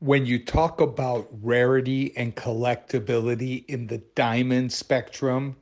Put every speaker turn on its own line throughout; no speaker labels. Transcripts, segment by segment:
when you talk about rarity and collectability in the diamond spectrum,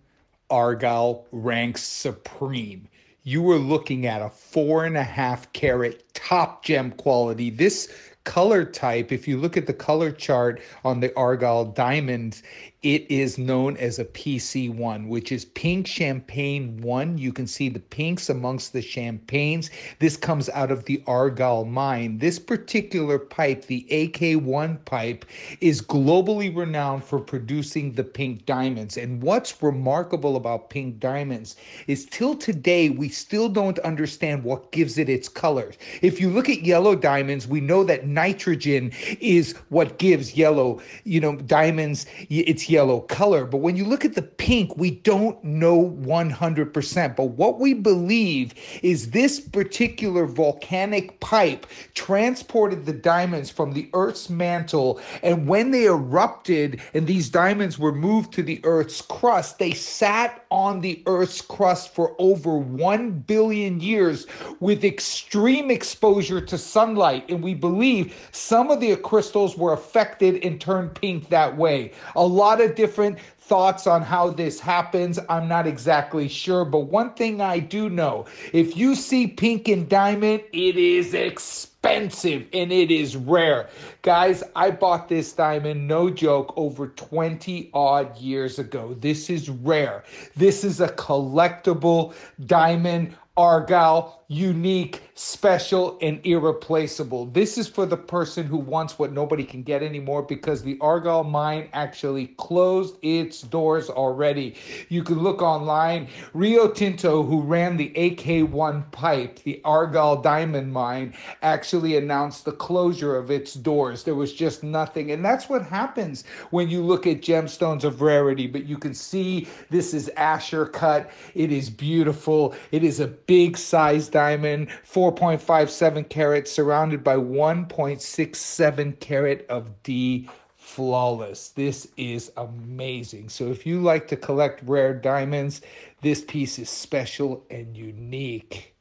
Argyle ranks supreme. You were looking at a four and a half carat top gem quality. This color type, if you look at the color chart on the Argyle diamonds, it is known as a PC1, which is pink champagne 1. You can see the pinks amongst the champagnes. This comes out of the Argyle mine. This particular pipe, the AK1 pipe, is globally renowned for producing the pink diamonds. And what's remarkable about pink diamonds is till today, we still don't understand what gives it its colors. If you look at yellow diamonds, we know that nitrogen is what gives yellow, you know, diamonds, it's yellow color. But when you look at the pink, we don't know 100%. But what we believe is this particular volcanic pipe transported the diamonds from the Earth's mantle. And when they erupted and these diamonds were moved to the Earth's crust, they sat on the Earth's crust for over 1 billion years with extreme exposure to sunlight. And we believe some of the crystals were affected and turned pink that way. A lot of different thoughts on how this happens. I'm not exactly sure, but one thing I do know if you see pink and diamond, it is expensive and it is rare. Guys, I bought this diamond, no joke, over 20 odd years ago. This is rare. This is a collectible diamond Argyle, unique, special, and irreplaceable. This is for the person who wants what nobody can get anymore because the Argyle mine actually closed its doors already. You can look online. Rio Tinto, who ran the AK1 pipe, the Argyle diamond mine, actually announced the closure of its doors. There was just nothing. And that's what happens when you look at gemstones of rarity. But you can see this is Asscher cut. It is beautiful. It is a big size diamond, 4.57 carat, surrounded by 1.67 carat of D flawless. This is amazing. So if you like to collect rare diamonds, this piece is special and unique.